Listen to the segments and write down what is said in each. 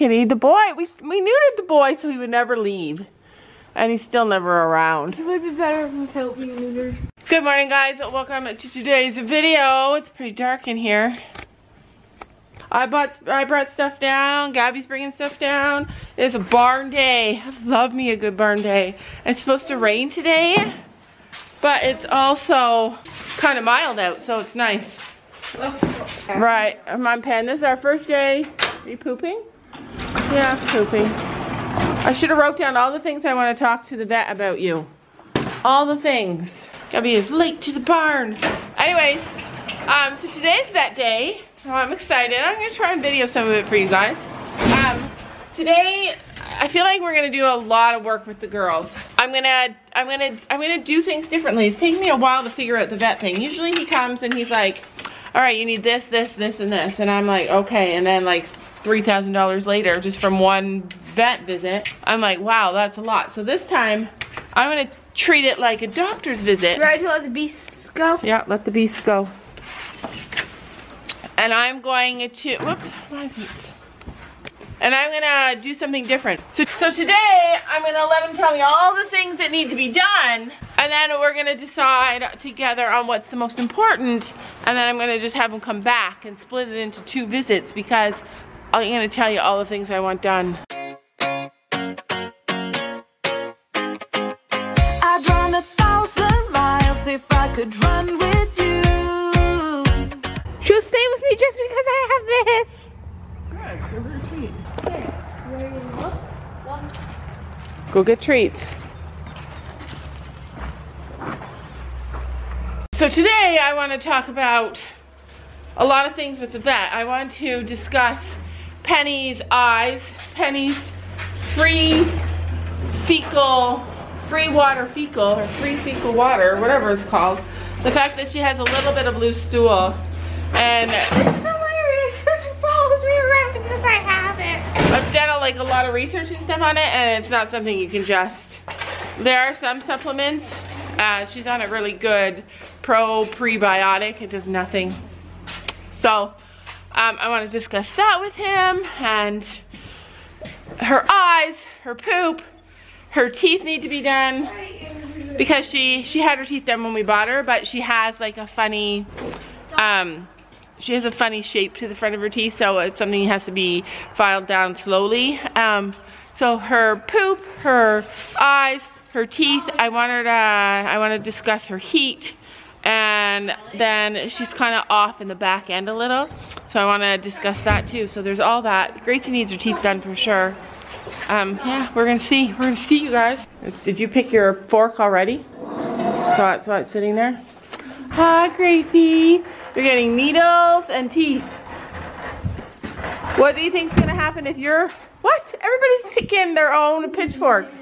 kitty. The boy, we, we neutered the boy so he would never leave. And he's still never around. It would be better if without being neutered. Good morning, guys. Welcome to today's video. It's pretty dark in here. I bought I brought stuff down. Gabby's bringing stuff down. It's a barn day. I love me a good barn day. It's supposed to rain today, but it's also kind of mild out, so it's nice. Oh. Right, Mom Pen, this is our first day. Are you pooping? Yeah, pooping. I should have wrote down all the things I want to talk to the vet about you. All the things. Gabby is late to the barn. Anyways, um, so today's vet day. Oh, I'm excited. I'm gonna try and video some of it for you guys. Um, today, I feel like we're gonna do a lot of work with the girls. I'm gonna, I'm gonna, I'm gonna do things differently. It's taking me a while to figure out the vet thing. Usually he comes and he's like, all right, you need this, this, this, and this. And I'm like, okay. And then like $3,000 later, just from one vet visit, I'm like, wow, that's a lot. So this time, I'm gonna treat it like a doctor's visit. Ready to let the beasts go? Yeah, let the beasts go. And I'm going to, whoops, and I'm gonna do something different. So, so today, I'm gonna let him tell me all the things that need to be done, and then we're gonna decide together on what's the most important, and then I'm gonna just have him come back and split it into two visits because I'm gonna tell you all the things I want done. I'd run a thousand miles if I could run with you. She'll stay with me just because I have this. Go get treats. So today I want to talk about a lot of things with the vet. I want to discuss Penny's eyes, Penny's free fecal, free water fecal, or free fecal water, whatever it's called. The fact that she has a little bit of loose stool. And It's so hilarious. She follows me around because I have it. I've done a, like a lot of research and stuff on it and it's not something you can just, there are some supplements. Uh, she's on a really good pro prebiotic. It does nothing. So um, I want to discuss that with him and her eyes, her poop, her teeth need to be done because she, she had her teeth done when we bought her, but she has like a funny, um, she has a funny shape to the front of her teeth, so it's something has to be filed down slowly. Um, so her poop, her eyes, her teeth, I want her to, I want to discuss her heat, and then she's kind of off in the back end a little, so I want to discuss that too. So there's all that. Gracie needs her teeth done for sure. Um, yeah, we're gonna see. We're gonna see you guys. Did you pick your fork already? So it's, it's sitting there? Hi, Gracie. You're getting needles and teeth. What do you think's gonna happen if you're, what? Everybody's picking their own pitchforks.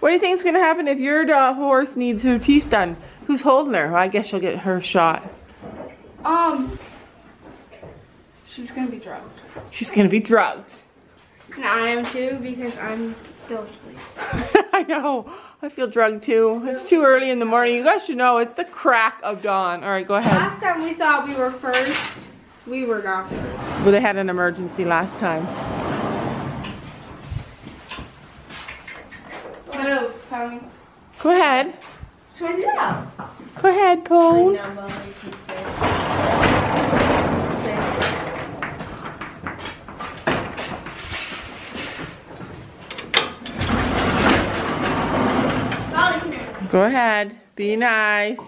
What do you think's gonna happen if your uh, horse needs her teeth done? Who's holding her? Well, I guess she'll get her shot. Um, she's gonna be drugged. She's gonna be drugged. And I am too because I'm still asleep. I know. I feel drugged too. It's too early in the morning. You guys should know it's the crack of dawn. All right, go ahead. Last time we thought we were first, we were not first. Well, they had an emergency last time. Hello, Tommy. Go ahead. Try it out. Go ahead, Pone. Molly, come here. Go ahead. Be nice.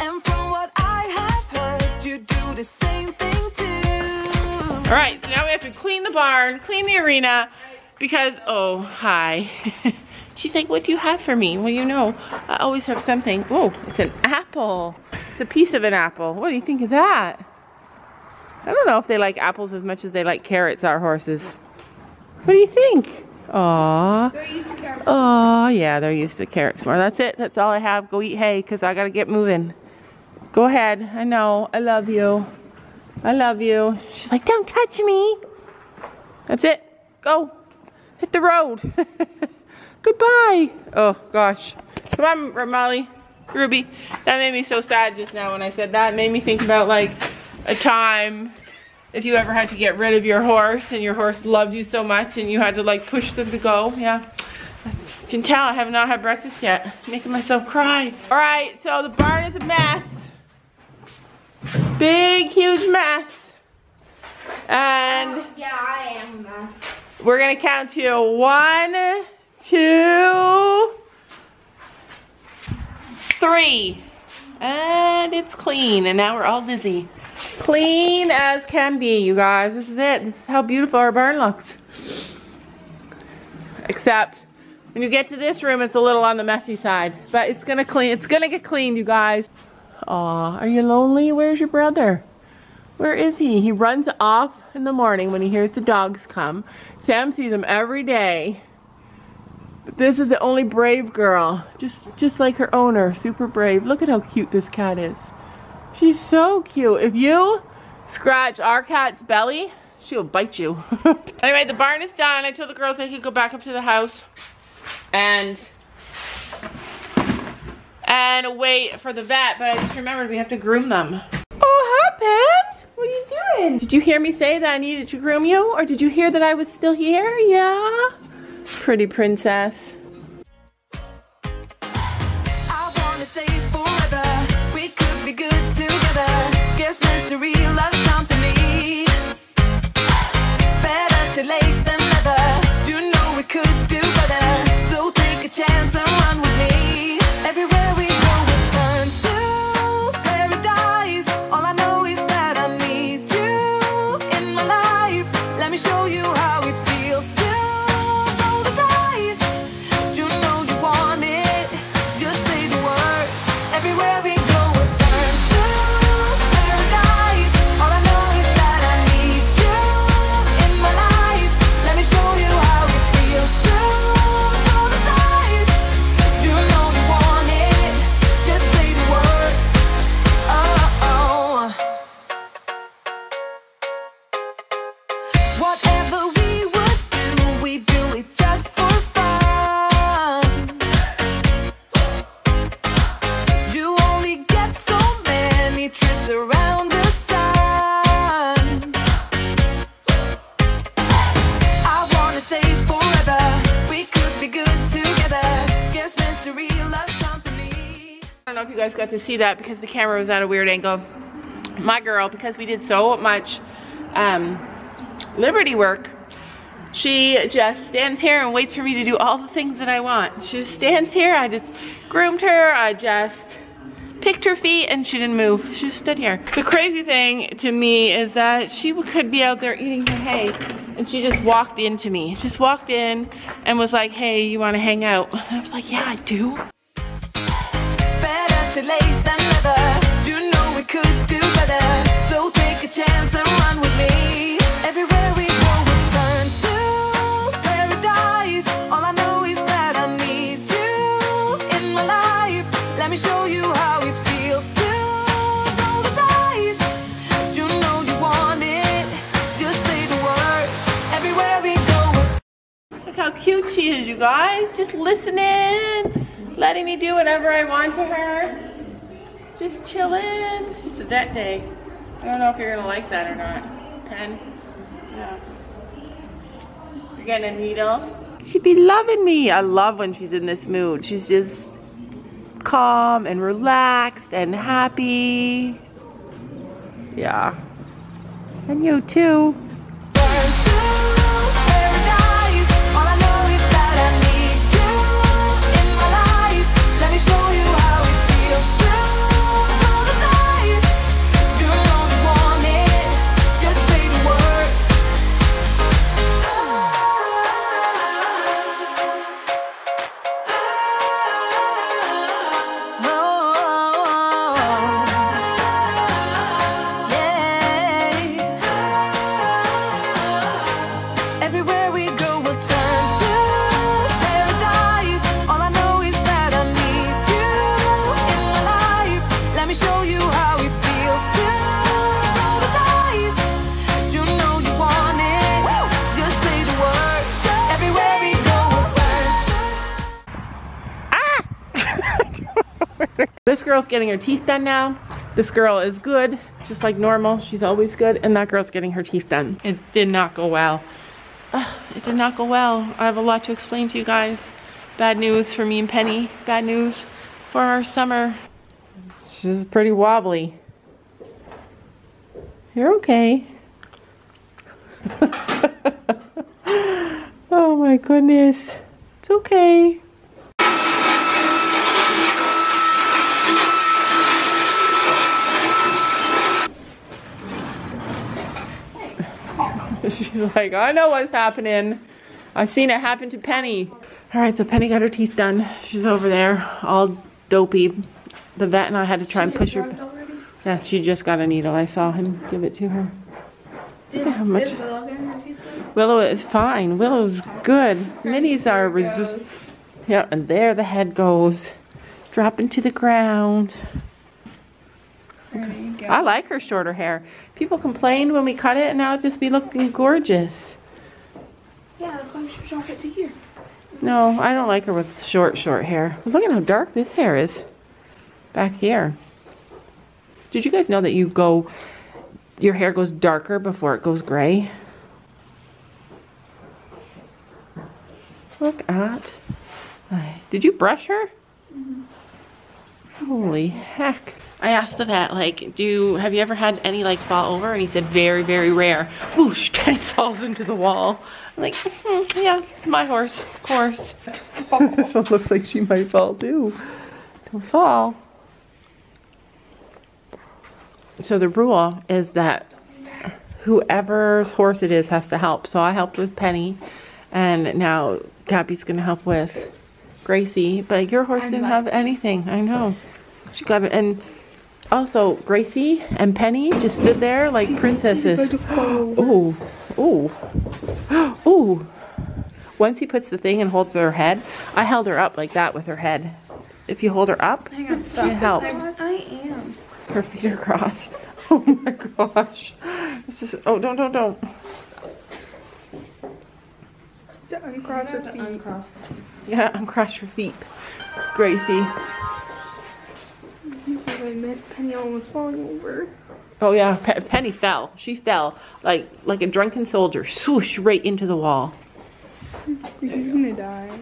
And from what I have heard, you do the same thing too. All right, so now we have to clean the barn, clean the arena, because, oh, hi. She's like, what do you have for me? Well, you know, I always have something. Oh, it's an apple. It's a piece of an apple. What do you think of that? I don't know if they like apples as much as they like carrots, our horses. What do you think? Aww. They're used to carrots. Oh, yeah, they're used to carrots more. That's it. That's all I have. Go eat hay because I got to get moving. Go ahead. I know. I love you. I love you. She's like, don't touch me. That's it. Go. Hit the road. Goodbye. Oh, gosh. Come on, Molly. Ruby, that made me so sad just now when I said that. It made me think about like a time if you ever had to get rid of your horse and your horse loved you so much and you had to like push them to go. Yeah. You can tell I have not had breakfast yet. Making myself cry. All right, so the barn is a mess. Big, huge mess. And oh, Yeah, I am a mess. we're gonna count to one, two, three. And it's clean, and now we're all dizzy. Clean as can be, you guys. This is it. This is how beautiful our barn looks. Except when you get to this room, it's a little on the messy side. But it's gonna clean. It's gonna get cleaned, you guys. Aw, are you lonely? Where's your brother? Where is he? He runs off in the morning when he hears the dogs come. Sam sees him every day. But this is the only brave girl. Just just like her owner, super brave. Look at how cute this cat is. She's so cute. If you scratch our cat's belly, she'll bite you. anyway, the barn is done. I told the girls they could go back up to the house and and wait for the vet, but I just remembered we have to groom them. Oh, hi, Pam. What are you doing? Did you hear me say that I needed to groom you? Or did you hear that I was still here? Yeah. Pretty princess. Got to see that because the camera was at a weird angle. My girl, because we did so much um, Liberty work, she just stands here and waits for me to do all the things that I want. She just stands here, I just groomed her, I just picked her feet and she didn't move. She just stood here. The crazy thing to me is that she could be out there eating her hay and she just walked into me. Just walked in and was like, hey, you wanna hang out? And I was like, yeah, I do. Better to late than never. You know we could do better. So take a chance and run with me. Everywhere we go, we turn to paradise. All I know is that I need you in my life. Let me show you how it feels to roll the dice. You know you want it. Just say the word. Everywhere we go, Look how cute she is, you guys. Just listening, letting me do whatever I want to her. Just chilling. It's a debt day. I don't know if you're gonna like that or not. Pen? Yeah. You're getting a needle? She'd be loving me. I love when she's in this mood. She's just calm and relaxed and happy. Yeah. And you too. This girl's getting her teeth done now. This girl is good, just like normal. She's always good. And that girl's getting her teeth done. It did not go well. It did not go well. I have a lot to explain to you guys. Bad news for me and Penny. Bad news for our summer. She's pretty wobbly. You're okay. oh my goodness. It's okay. She's like, I know what's happening. I've seen it happen to Penny. All right, so Penny got her teeth done. She's over there, all dopey. The vet and I had to try and push her. Yeah, she just got a needle. I saw him give it to her. Did, how much- did Willow get her teeth done? Willow is fine. Willow's good. Minnie's are resist. Yeah, and there the head goes, dropping to the ground. There you go. I like her shorter hair. People complained when we cut it, and now it just be looking gorgeous. Yeah, that's why we should drop it to here. No, I don't like her with short, short hair. Look at how dark this hair is back here. Did you guys know that you go, your hair goes darker before it goes gray? Look at. Did you brush her? Mm-hmm. Holy heck. I asked the vet, like, do have you ever had any like fall over? And he said very, very rare. Whoosh, Penny falls into the wall. I'm like, "Hmm, yeah, my horse, of course. this one looks like she might fall too. Don't fall. So the rule is that whoever's horse it is has to help. So I helped with Penny, and now Gabby's gonna help with Gracie. But your horse didn't have anything. I know. She got it, and also Gracie and Penny just stood there like princesses. Ooh, ooh, ooh. Once he puts the thing and holds her head, I held her up like that with her head. If you hold her up, Hang on, stop. it helps. I am. Her feet are crossed. Oh my gosh. This is, oh, don't, don't, don't. To uncross her feet. Yeah, uncross your feet. Gracie. I missed Penny almost falling over. Oh yeah, Pe- Penny fell. She fell like like a drunken soldier, swoosh right into the wall. She's gonna die.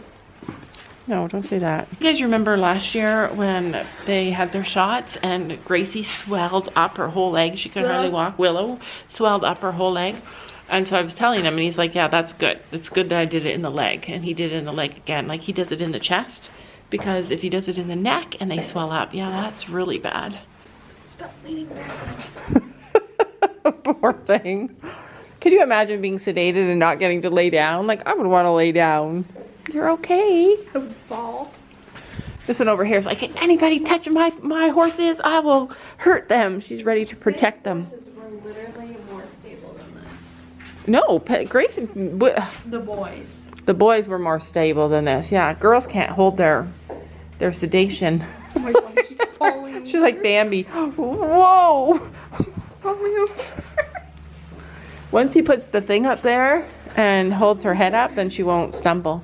No, don't say that. You guys remember last year when they had their shots and Gracie swelled up her whole leg? She could Willow? hardly walk. Willow swelled up her whole leg. And so I was telling him, and he's like, Yeah, that's good. It's good that I did it in the leg. And he did it in the leg again. Like he does it in the chest. Because if he does it in the neck and they swell up, yeah, that's really bad. Stop leaning back. Poor thing. Could you imagine being sedated and not getting to lay down? Like, I would want to lay down. You're okay. I would fall. This one over here is like, if anybody touch my, my horses, I will hurt them. She's ready to protect them. Literally more stable than this. No, Pe- Grace, The boys. The boys were more stable than this. Yeah, girls can't hold their their sedation. Oh god, she's. She's like Bambi. Whoa! Once he puts the thing up there and holds her head up, then she won't stumble.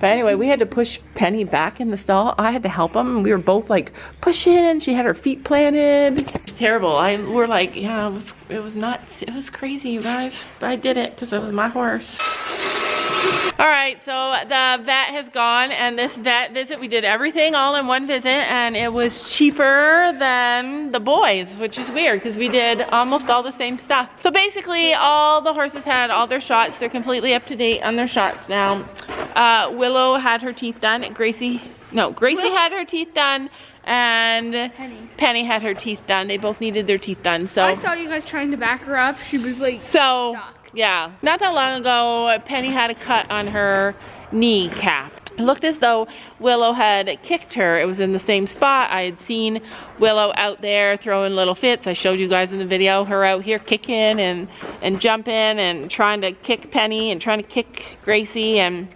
But anyway, we had to push Penny back in the stall. I had to help him. We were both like pushing. She had her feet planted. It's terrible. I we're like, yeah, it was it was nuts. It was crazy, you guys. But I did it because it was my horse. All right, so the vet has gone, and this vet visit, we did everything all in one visit, and it was cheaper than the boys, which is weird because we did almost all the same stuff. So basically, all the horses had all their shots. They're completely up to date on their shots now. Uh, Willow had her teeth done. Gracie, no, Gracie had her teeth done, and Penny. Penny had her teeth done. They both needed their teeth done. So. I saw you guys trying to back her up. She was like, So. Yeah, not that long ago, Penny had a cut on her kneecap. It looked as though Willow had kicked her. It was in the same spot. I had seen Willow out there throwing little fits. I showed you guys in the video her out here kicking and, and jumping and trying to kick Penny and trying to kick Gracie. And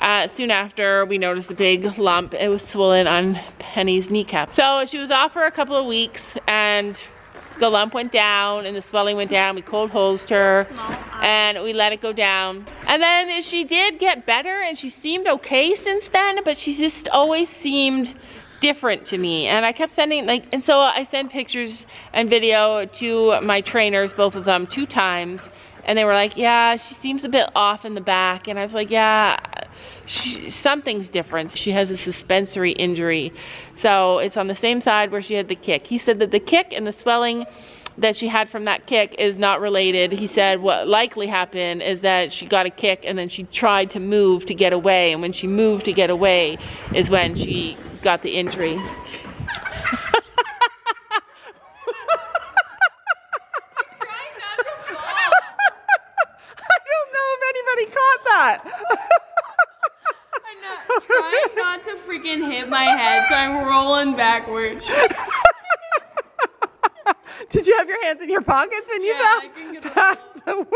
uh, soon after, we noticed a big lump. It was swollen on Penny's kneecap. So she was off for a couple of weeks and the lump went down and the swelling went down. We cold hosed her and we let it go down. And then she did get better and she seemed okay since then, but she just always seemed different to me. And I kept sending like, and so I sent pictures and video to my trainers, both of them, two times. And they were like, yeah, she seems a bit off in the back. And I was like, yeah, she, something's different. She has a suspensory injury. So it's on the same side where she had the kick. He said that the kick and the swelling that she had from that kick is not related. He said what likely happened is that she got a kick and then she tried to move to get away. And when she moved to get away is when she got the injury. I don't know if anybody caught that. I'm trying not to freaking hit my head, so I'm rolling backwards. Did you have your hands in your pockets when you Yeah, I fell? can get That's the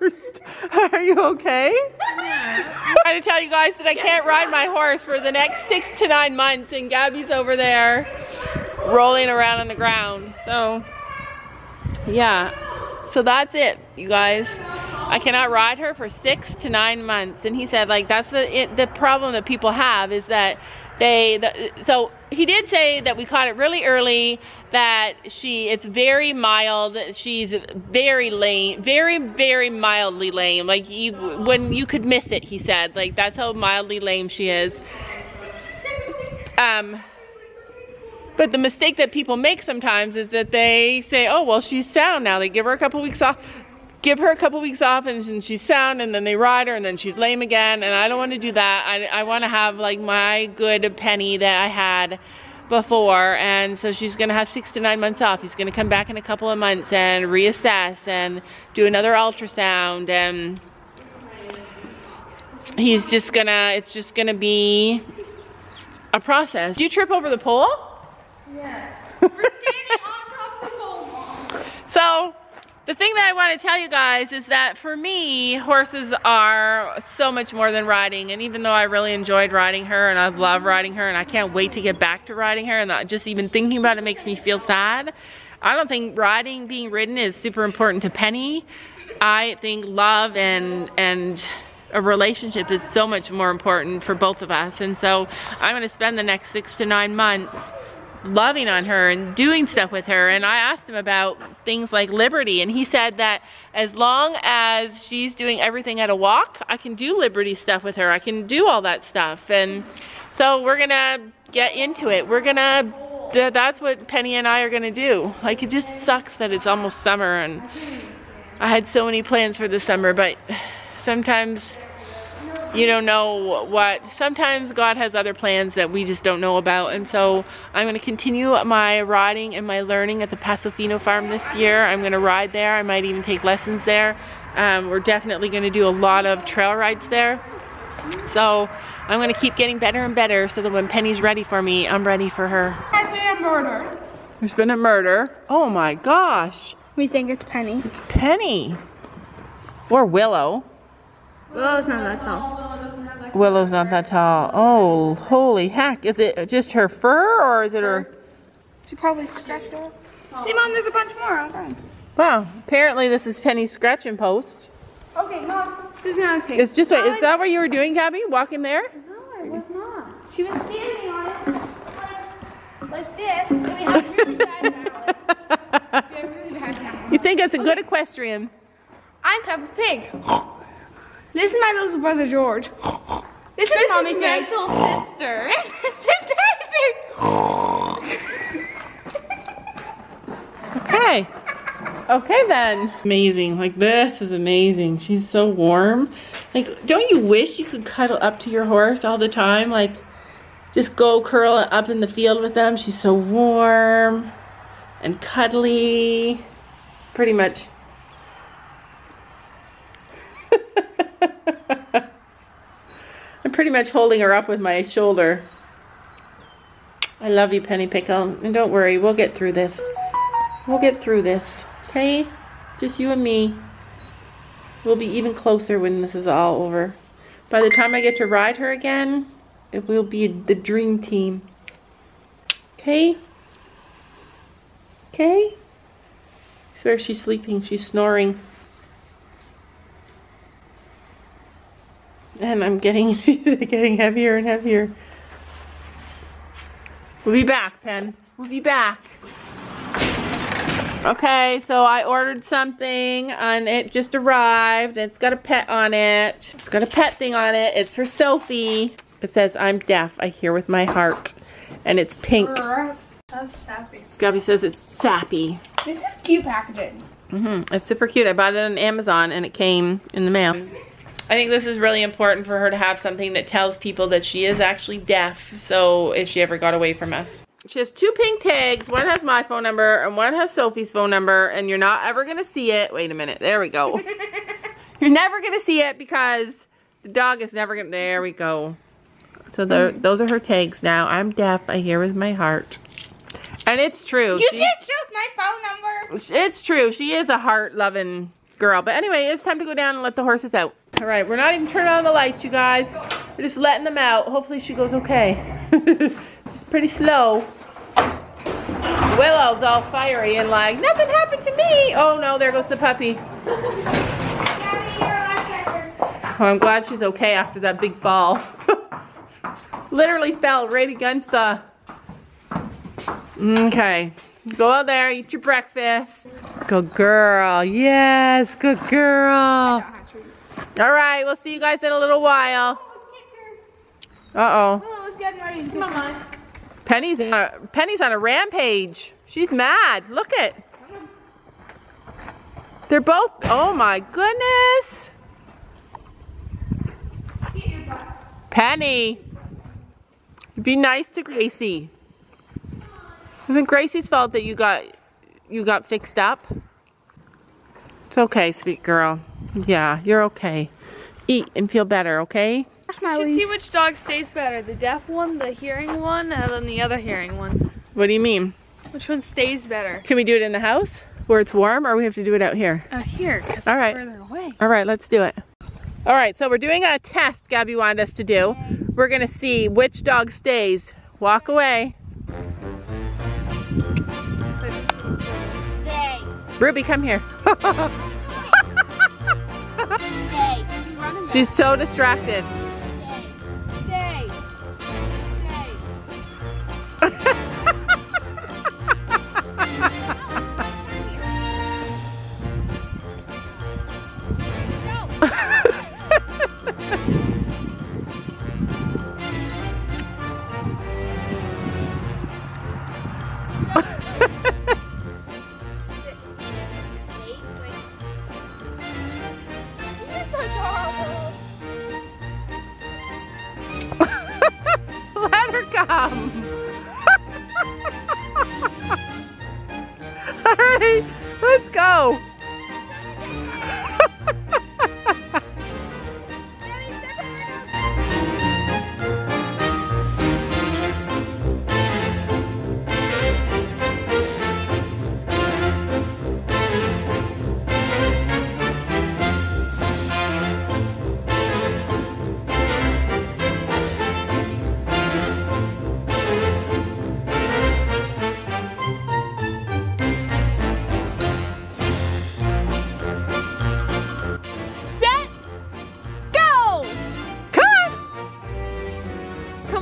worst. Are you okay? I'm trying to tell you guys that I can't ride my horse for the next six to nine months, and Gabby's over there rolling around on the ground. So, yeah. So that's it, you guys. I cannot ride her for six to nine months. And he said, like, that's the it, the problem that people have is that they. The, so he did say that we caught it really early. That she, it's very mild. She's very lame, very very mildly lame. Like you, when you could miss it, he said. Like that's how mildly lame she is. Um. But the mistake that people make sometimes is that they say, oh, well, she's sound now. They give her a couple weeks off, give her a couple weeks off and, and she's sound and then they ride her and then she's lame again. And I don't want to do that. I, I want to have like my good penny that I had before. And so she's going to have six to nine months off. He's going to come back in a couple of months and reassess and do another ultrasound. And he's just going to, it's just going to be a process. Did you trip over the pole? We're standing on top of the pole, Mom. So, the thing that I want to tell you guys is that for me, horses are so much more than riding. And even though I really enjoyed riding her and I love riding her and I can't wait to get back to riding her and just even thinking about it makes me feel sad. I don't think riding, being ridden is super important to Penny. I think love and, and a relationship is so much more important for both of us. And so I'm going to spend the next six to nine months loving on her and doing stuff with her and I asked him about things like Liberty and he said that as long as she's doing everything at a walk I can do Liberty stuff with her. I can do all that stuff. And so we're gonna get into it. We're gonna th- that's what Penny and I are gonna do. Like it just sucks that it's almost summer and I had so many plans for the summer but sometimes you don't know what sometimes God has other plans that we just don't know about. And so I'm going to continue my riding and my learning at the Paso Fino farm this year. I'm going to ride there. I might even take lessons there. Um, we're definitely going to do a lot of trail rides there. So I'm going to keep getting better and better so that when Penny's ready for me I'm ready for her. There's been a murder. there's been a murder. Oh my gosh. We think it's Penny. it's Penny. Or Willow. Well, it's not that tall. Willow's not that tall. Oh, holy heck. Is it just her fur or is it her? She probably scratched her. See, Mom, there's a bunch more. Okay. Wow. Apparently this is Penny's scratching post. Okay, Mom. There's another thing. It's just, wait, is that what you were doing, Gabby? Walking there? No, it was not. She was standing on it like, like this, and we have really bad balance. We have really bad balance. You think it's a good equestrian? I'm Peppa Pig. This is my little brother George. This is Mommy Pig. Little sister. this is Daddy Pig. Okay. Okay then. Amazing. Like this is amazing. She's so warm. Like, don't you wish you could cuddle up to your horse all the time? Like, just go curl up in the field with them. She's so warm and cuddly. Pretty much. Pretty much holding her up with my shoulder. I love you, Penny Pickle. And don't worry, we'll get through this. We'll get through this, okay? Just you and me. We'll be even closer when this is all over. By the time I get to ride her again, it will be the dream team. Okay? Okay? I swear she's sleeping. She's snoring. And I'm getting, getting heavier and heavier. We'll be back, Pen. We'll be back. Okay, so I ordered something and it just arrived. It's got a pet on it. It's got a pet thing on it. It's for Sophie. It says, I'm deaf. I hear with my heart. And it's pink. That's, sappy. Gabby says it's sappy. This is cute packaging. Mm-hmm. It's super cute. I bought it on Amazon and it came in the mail. I think this is really important for her to have something that tells people that she is actually deaf. So if she ever got away from us. She has two pink tags. One has my phone number and one has Sophie's phone number. And you're not ever going to see it. Wait a minute. There we go. you're never going to see it because the dog is never going to. There we go. So the, those are her tags now. I'm deaf. I hear with my heart. And it's true. You She- just took my phone number. it's true. She is a heart-loving girl. But anyway, it's time to go down and let the horses out. All right, we're not even turning on the lights, you guys. We're just letting them out. Hopefully she goes okay. She's pretty slow. Willow's all fiery and like, nothing happened to me. Oh no, there goes the puppy. Oh, I'm glad she's okay after that big fall. Literally fell right against the... Okay. Go out there, eat your breakfast. Good girl. Yes, good girl. All right, we'll see you guys in a little while. Uh-oh. Willow was getting ready to come on. Penny's on a, Penny's on a rampage. She's mad. Look it. They're both, oh my goodness. Penny. Be nice to Gracie. It wasn't Gracie's fault that you got you got fixed up. It's okay, sweet girl. Yeah, you're okay. Eat and feel better, okay? Should see which dog stays better, the deaf one, the hearing one, and then the other hearing one. What do you mean? Which one stays better? Can we do it in the house where it's warm or we have to do it out here? Out here, 'cause All it's right. further away. All right, let's do it. All right, so we're doing a test Gabby wanted us to do. We're gonna see which dog stays. Walk away. Stay. Ruby, come here. She's so distracted.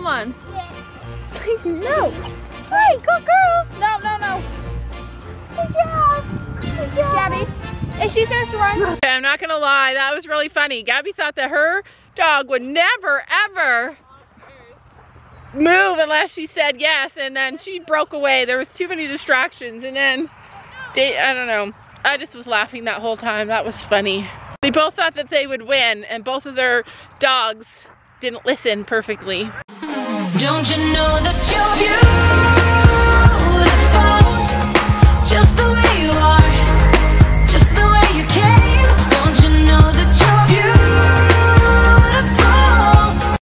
Come on. No. Hey, good girl. No, no, no. Good job. Good job. Gabby, if she says to run, on. I'm not gonna lie, that was really funny. Gabby thought that her dog would never, ever move unless she said yes, and then she broke away. There was too many distractions, and then they, I don't know. I just was laughing that whole time. That was funny. They both thought that they would win, and both of their dogs didn't listen perfectly. Don't you know that you're beautiful?